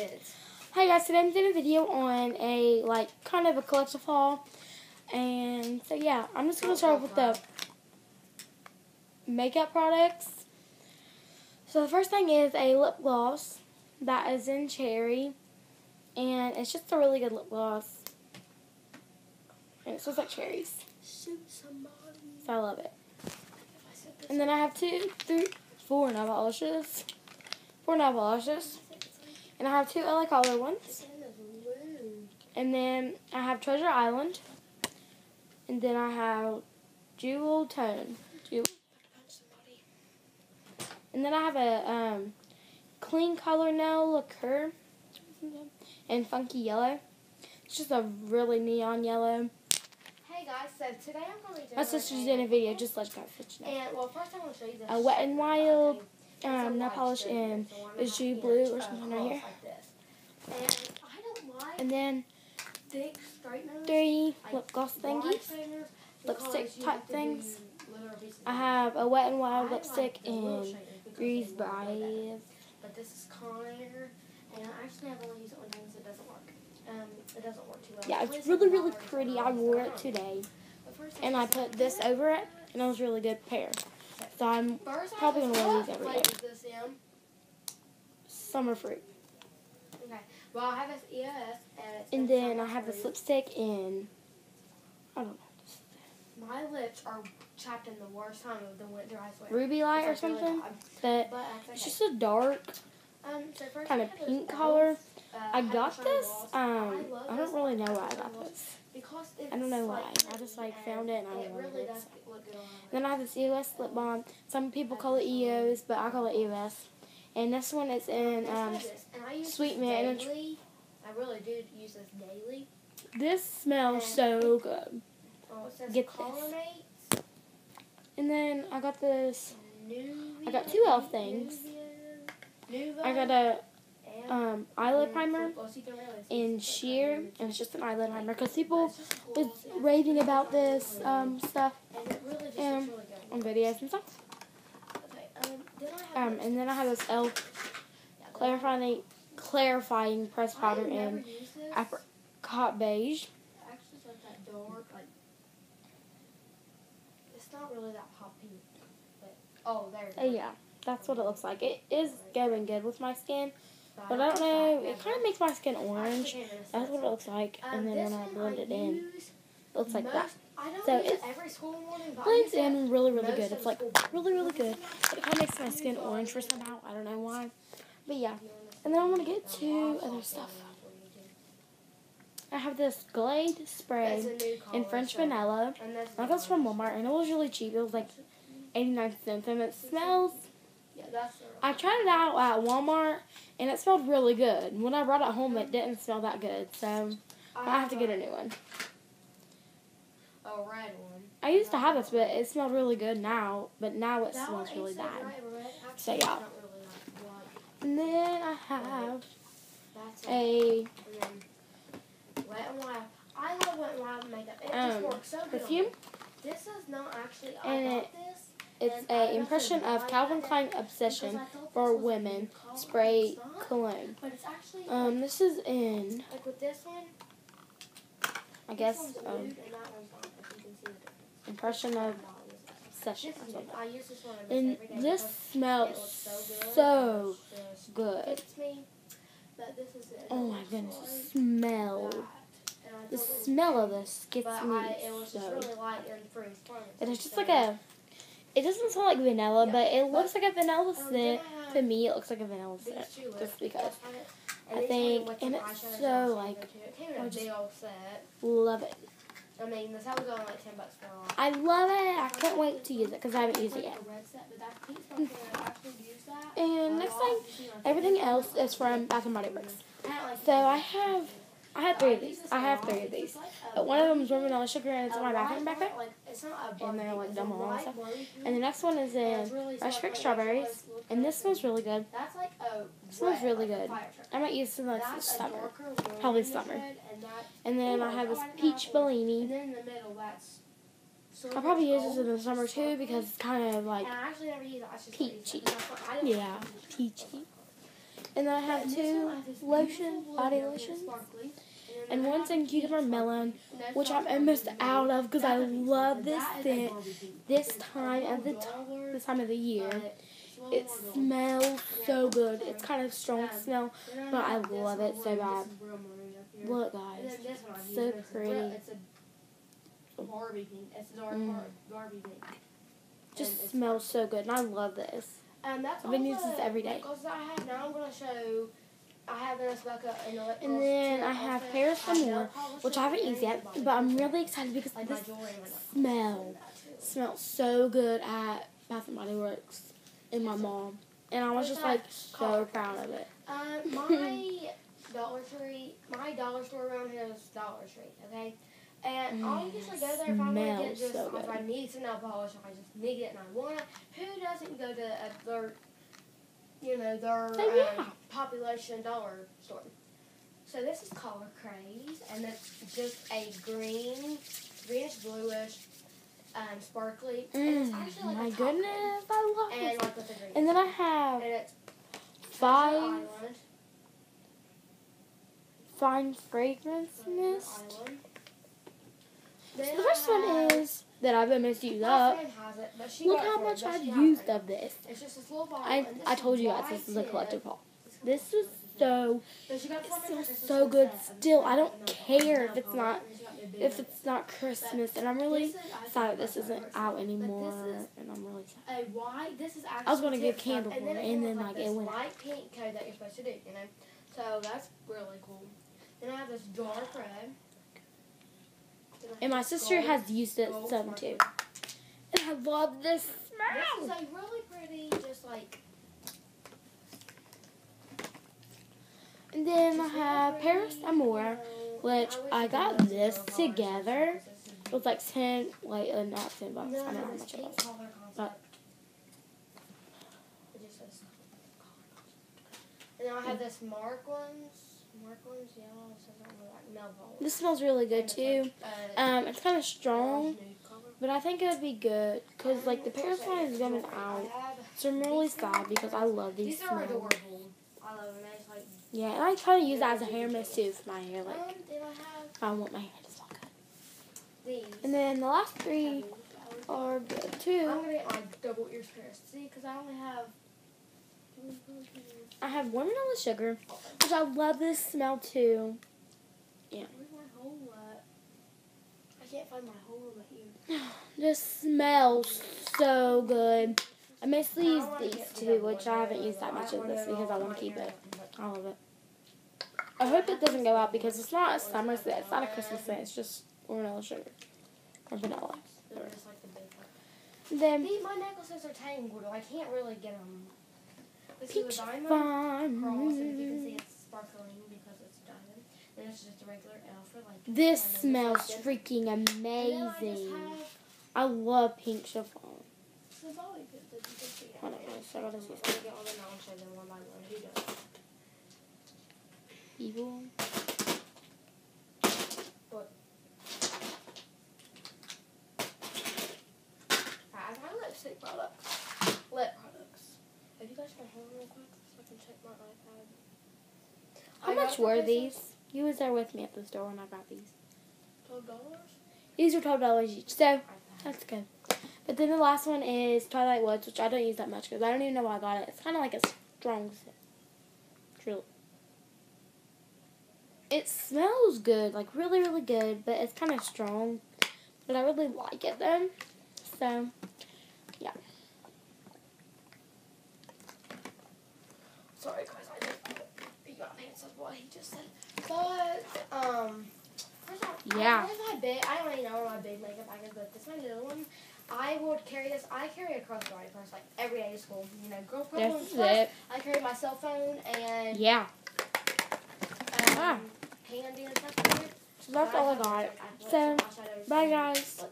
is. Hi guys, today I'm doing a video on a like kind of a collective haul, and so yeah, I'm just gonna start with the makeup products. So the first thing is a lip gloss that is in cherry, and it's just a really good lip gloss, and it smells like cherries, so I love it. And then I have two, three, four nail polishes, four nail polishes, and I have two LA Color ones. And then I have Treasure Island. And then I have Jewel Tone. Jewel. And then I have a um, Clean Color Nail Liqueur. And Funky Yellow. It's just a really neon yellow. Hey guys, so today I'm going to be doing My sister's doing a video, just let you guys know. And well, first I'm going to show you this. A Wet and Wild um, nail polish in so is and a you half blue or something right here. And I don't like And then three lip gloss thingies. lipstick type things. do literally some- I have a Wet n Wild lipstick the little in straighteners because Grease they work way better. Brave. But this is Conair, and I actually have only used it one time, so it doesn't work. Um, it doesn't work too well. Yeah, it's really, really pretty. I wore it today. And I put this over it, and it was a really good pair. So I'm probably gonna wear these every day. this in? summer fruit. Okay. Well, I have this EOS, and And then I have this lipstick in, I don't know, My lips are chapped in the worst time of the winter, I swear. ruby light or really something. bad. But But it's it's just a dark um, so kind of pink color. uh, I got this. Um, love I don't really know why I got this. I don't know why. I just, like, found it and I it really it. does look good on my Then I have this EOS lip balm. Some people call it EOS, but I call it EOS. And this one is in um, try this. And I use Sweet Mint, and it's- daily. I really do use this daily. this smells so good. Oh, Get this. And then I got this. I got two elf things. I got a um, eyelid primer in sheer, and it's just an eyelid primer because people was raving about this um, stuff And it really just um, looks really good. on videos and stuff. Um, then I have Um, this. and then I have this elf clarifying clarifying press powder in apricot beige. It's like that dark, like it's not really that hot pink, but oh, there. it yeah, that's what it looks like. It is going good with my skin, But I don't know. It kind of makes my skin orange. That's what it looks like. Um, And then when I blend it in, it looks like that. most- I don't So it it's- every school morning, but I Blends in really, really good. It's like really, really good. It kind of makes my skin orange for somehow. I don't know why. But yeah. If you wanna And then I want to get um, to other stuff. them for you too. I have this Glade spray in French vanilla. I got this from Walmart and it was really cheap. It was like 89 cents and it smells. Yeah, that's the- I tried it out at Walmart and it smelled really good. When I brought it home, it didn't smell that good. So I have to get a new one. A red one. I used to have this, but it smelled really good now. But now it That smells really so bad. red. So, yeah. Really like And then I have That's a Wet and Wild. I love Wet and Wild makeup. It Um, just works so good. perfume. This is not actually. I And got this. It's a impression of Calvin Klein Obsession for this was a women spray cologne. But it's actually Um, this is in, like, like with this one. I guess, um, nude and that one's not. If you can see the difference. impression of. Obsession This or is something. I use this one almost And this smells so good. so and it just good. fits me. But this is it. Oh my goodness, the smell. that. And I The it smell of this gets me I, it was just so. really light and fruity. And it's just like a, it doesn't smell like vanilla, Yeah. but it looks like a vanilla Um, scent. Have To me, it looks like a vanilla scent. Just because. I think- and it's so, like, stuff, too. It came in I a just- set. Love it. I mean, this was going like ten bucks for all. I love it. I can't wait to use it because I haven't used it yet. a red set, but that pink's not gonna actually use that. And next thing, have to see on everything else is from Bath and Body Works. I had, like, So I have, I have three of these. I have three of these. just like a But one of them is vanilla sugar and it's in my bathroom back there. one, Like, it's not a And they're, like, dumb and stuff. And the next one is in Fresh soft, Pick Strawberries. And this smells really good. That's like a smells really good. I might use some like this summer. Probably summer. and then I have this peach. Bellini. And then in the middle, that's. I'll probably use this in the summer too because it's kind of like And I actually never use it. I just peachy. Use it. That's what- I Yeah, it. peachy. And then I have two one, I have this lotion, body lotion, and one's in cucumber melon, sparkly, and that's which I'm almost out of because I love this scent this time of the this time of the year. but it's a little It smells so good. It's kind of strong smell. But I love it so bad. This is real maroon up here. Look, guys, then this one I've so it's a pretty. Barbie pink. It's dark Mm. Barbie pink. Just smells so good, and I love this. And that's I've been using this every day. necklaces I have. Now I'm gonna show. I have this like a, an lip And gloss then. I have Paris I have nail Amour, polish which I haven't used yet, but I'm really excited because like this jewelry and my necklaces smell and smells so good at Bath and Body Works in my mom, and I was just like so proud of it. Um, my Dollar Tree, my dollar store around here is Dollar Tree, okay? And I'll Mm, usually go there if I want to get just, so if I need some nail polish, if I just need it and I want it. Who doesn't go to a, their, you know, their Oh, yeah. um, population dollar store? So this is Color Craze, and it's just a green, greenish bluish, um, sparkly. and it's Mm, actually like my a goodness. I love And this. like with the green. And then I have and it's five fine fragrance mist. So the first one is that I've been used my up. it, Look how much I've she has it used of this. now. It's just this little bottle. I this I told you guys this is a tip. collective haul. This was so So she it it for me for smells so good still. I don't care if it's not- polish, and she got me a big if it's not Christmas, and I'm really This is- I sad this isn't out anymore, and I'm really sad. a white. This is. I was gonna tip give candle and for it, and then, like, it went light pink coat that you're supposed to do. You know, so that's really cool. Then I have this dark red. And my sister has used it some too, and I love this This is smell. a really pretty, just like. And then I have Paris Amour, which I got this together. It was like ten, like uh, not ten bucks. No, I don't know how much it was. color concept. It just says color concept. And then I have this Mark ones. Mark ones, it says on like Melville. This smells really good too. uh, Um, it's kind of strong, but I think it would be good because like the Paris one is coming out. So I'm really sad because I love these These are adorable. I love them. It's like, Yeah, and I try to use that as a hair mist too for my hair. Like um, I have if I want my hair to smell good. And then the last three are good I'm gonna get my double ears pierced. See, because I only have. I have one vanilla sugar, which I love this smell too. Yeah. Where's my hole at? I can't find my hole in here. This smells so good. I mostly use these two, which I haven't used that much of this because I want to keep it. I love it. I hope it doesn't go out because it's not a summer scent. It's not a Christmas scent. It's just vanilla sugar or vanilla. They're just like the. Then These, my necklaces are tangled. I can't really get them. This peach is a diamond fun. cross, and you can see it's sparkling because it's a diamond. Then it's just a regular like. This smells freaking. And I amazing. I love pink chiffon. the Bowie bit that you can see. Hold on, wait, so I gotta see I'm gonna get all the and one by one. Who does? Evil. I have my lipstick products. Lip products. Have you guys my hair real quick so I can check my iPad? How I much were these? You was there with me at the store when I got these. Twelve dollars. These are twelve dollars each, so that's good. But then the last one is Twilight Woods, which I don't use that much because I don't even know why I got it. It's kind of like a strong scent. Truly. It smells good, like really, really good, but it's kind of strong. But I really like it though. So, yeah. Sorry guys, I just beat my pants up what he just But um, Yeah. Where's my big? I don't even know where my big makeup bag is, but this is my little one. I would carry this. I carry a crossbody purse like every day to school. You know, girl problems. This is Plus, it. I carry my cell phone and Yeah. um, Ah. candy and stuff. So that's all I got. So, bye guys.